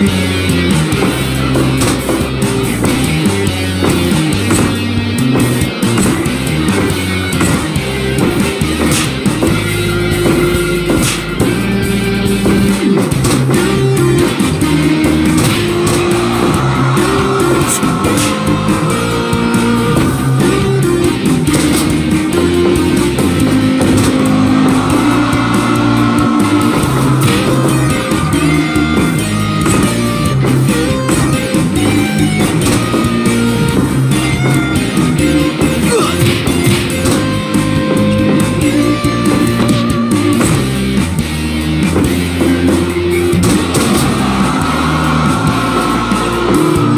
Bye. you.